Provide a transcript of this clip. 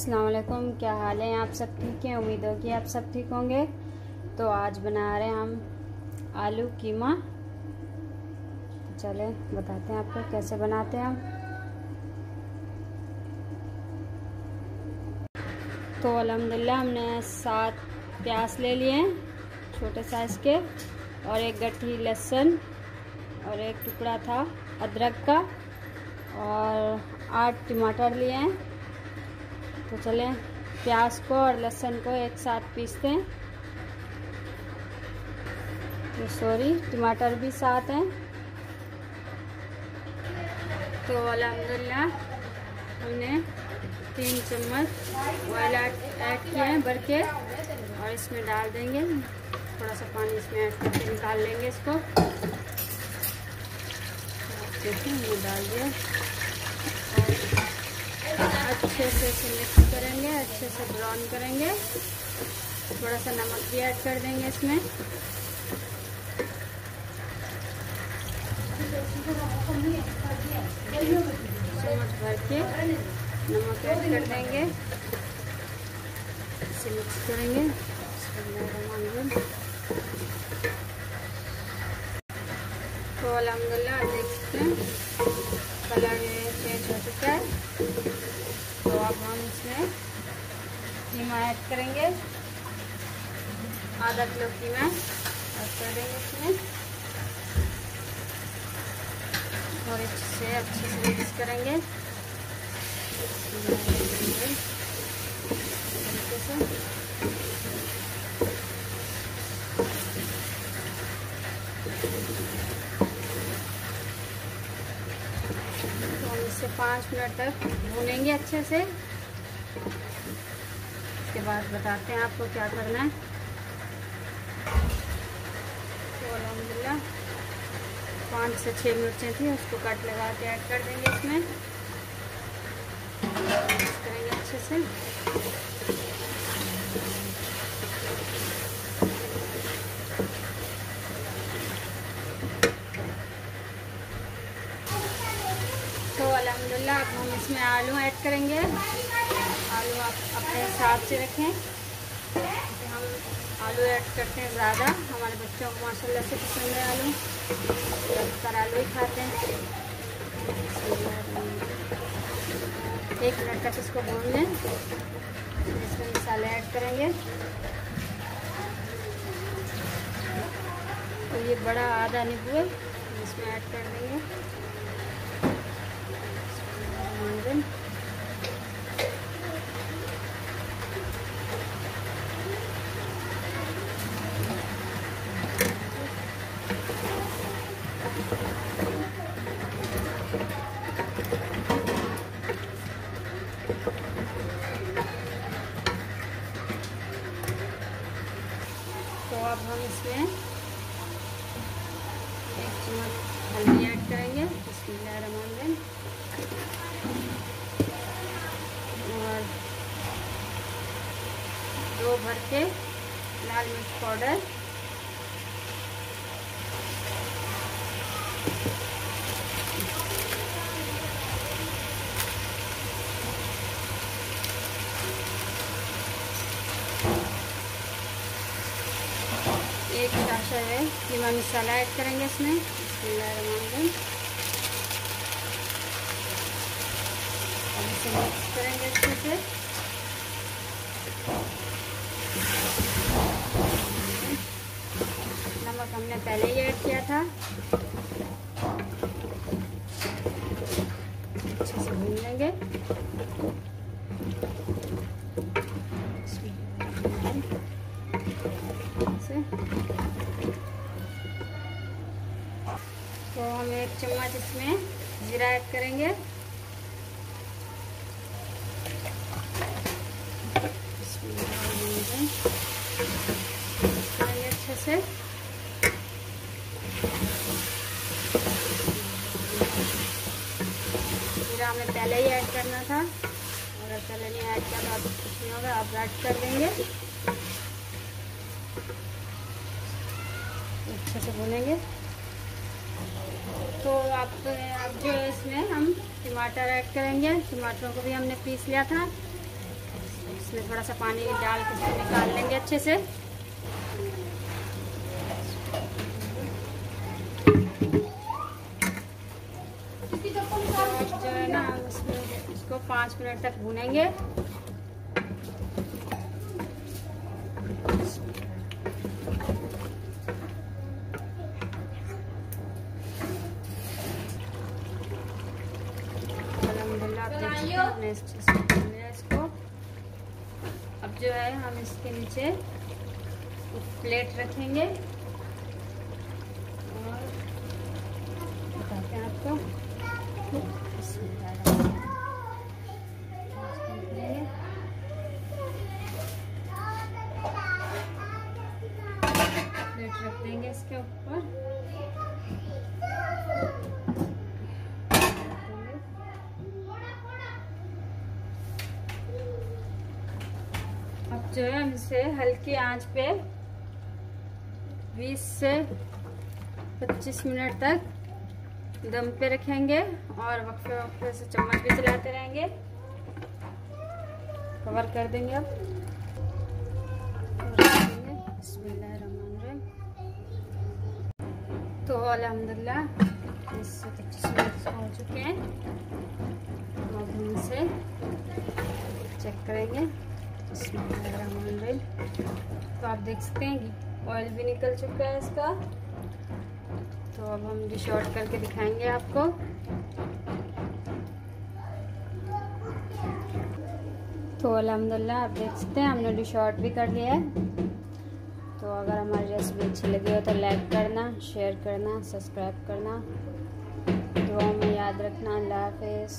असलकुम क्या हाल है? आप सब ठीक हैं? उम्मीद होगी आप सब ठीक होंगे? तो आज बना रहे हैं हम आलू कीमा। चले, बताते हैं आपको कैसे बनाते हैं हम। तो अलहमदिल्ला हमने सात प्याज ले लिए हैं, छोटे साइज़ के, और एक गट्ठी लहसुन, और एक टुकड़ा था अदरक का, और आठ टमाटर लिए हैं। तो चलें, प्याज को और लहसुन को एक साथ पीसते हैं। तो सॉरी टमाटर भी साथ हैं। तो अलहमदिल्ला हमने तीन चम्मच ऑयल ऐड किए हैं भर के और इसमें डाल देंगे। थोड़ा सा पानी इसमें ऐड करके निकाल लेंगे इसको। देखिए डाल दिया। अच्छे से इसे मिक्स करेंगे, अच्छे से ब्राउन करेंगे। थोड़ा सा नमक भी ऐड कर देंगे इसमें। चम्मच भर के नमक ऐड कर देंगे। इसे मिक्स करेंगे तो अलहमदिल्ला देख सकते हैं कलर चेंज हो चुका है तो अब हम इसमें कीमा ऐड करेंगे। आधा किलो कीमा ऐड कर देंगे इसमें। और इससे अच्छे से मिक्स करेंगे। तरीके से इसे पाँच मिनट तक भूनेंगे अच्छे से। उसके बाद बताते हैं आपको क्या करना है। तो अलहमदिल्ला पाँच से छः मिर्चें थी, उसको कट लगा के ऐड कर देंगे इसमें। करेंगे अच्छे से। तो अलहमदिल्ला अब हम इसमें आलू ऐड करेंगे। आलू आप अपने हिसाब से रखें। हम आलू ऐड करते हैं ज़्यादा। हमारे बच्चों को माशाल्लाह से पसंद है आलू। ज़्यादातर आलू ही खाते हैं। एक मिनट तक इसको भून लें। इसमें मसाले ऐड करेंगे। तो ये बड़ा आधा नींबू है। इसमें ऐड कर देंगे। तो अब हम इसमें एक चम्मच हल्दी ऐड करेंगे रहमान और दो भर के लाल मिर्च पाउडर। एक चाशा है। कीमा मसाला ऐड करेंगे इसमें। अब इसे मिक्स करेंगे अच्छे से। नमक हमने पहले ही ऐड किया था। अच्छे से भून लेंगे। चम्मच इसमें। जीरा ऐड करेंगे। अच्छे से। जीरा हमें पहले ही ऐड करना था। अगर पहले नहीं ऐड किया तो कुछ नहीं होगा, अब ऐड कर देंगे। अच्छे से भूनेंगे। तो आप अब जो इसमें हम टमाटर ऐड करेंगे, टमाटरों को भी हमने पीस लिया था। इसमें थोड़ा सा पानी डाल के निकाल लेंगे अच्छे से। जो है ना इसको पाँच मिनट तक भूनेंगे। इसको। अब जो है हम इसके नीचे प्लेट रखेंगे। और बताते हैं आपको। प्लेट रख देंगे इसके ऊपर। जो है हम इसे हल्की आँच पे 20 से 25 मिनट तक दम पे रखेंगे और वक्फे वक्फे से चम्मच भी चलाते रहेंगे। कवर कर देंगे अब। तो अलहमदिल्ला बीस से पच्चीस मिनट हो चुके हैं। अब इसे चेक करेंगे। तो आप देख सकते हैं ऑयल भी निकल चुका है इसका। तो अब हम डिश आउट करके दिखाएँगे आपको। तो अलहमदिल्ला, आप देख सकते हैं, हमने डिश आउट भी कर लिया है। तो अगर हमारी रेसिपी अच्छी लगी हो तो लाइक करना शेयर करना सब्सक्राइब करना। दुआओं में याद रखना। अल्लाह हाफिज़।